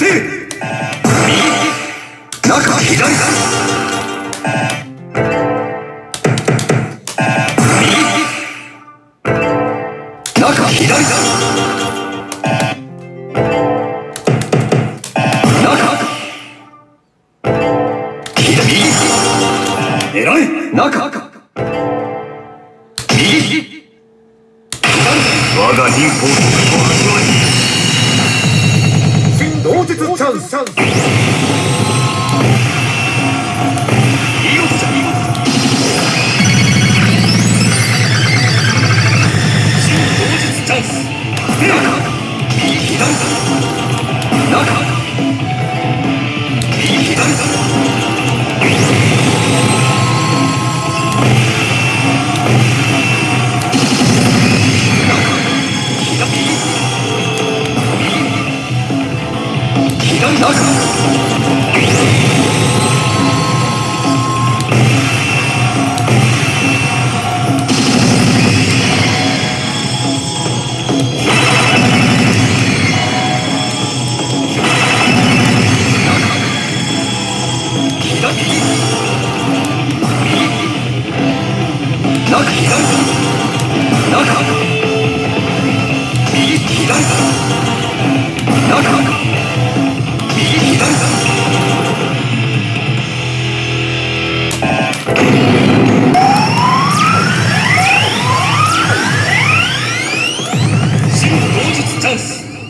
て右中左中中右。我が忍法と我が新同日チャンス。チャンス見事じゃ見事じゃ新同日チャンス中中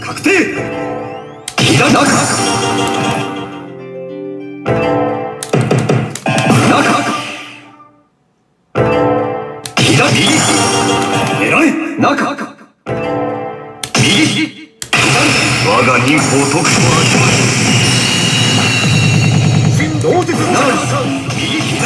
確定中。右左我が忍法特殊を味わ新同日チャンスチャンい右左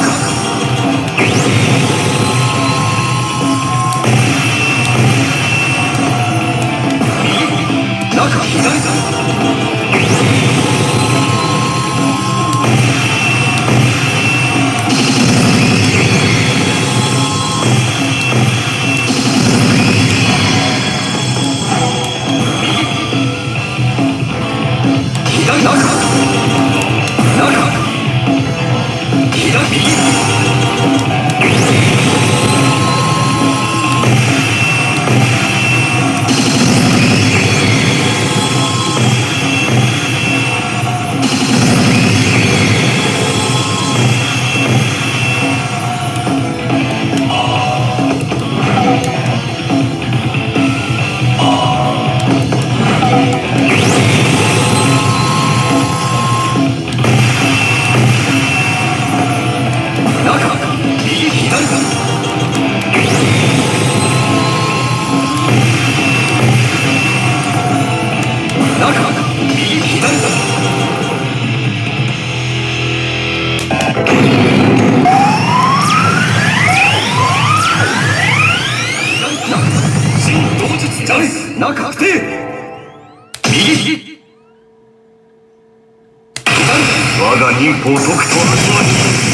中左中確定右。我が忍法特等の島に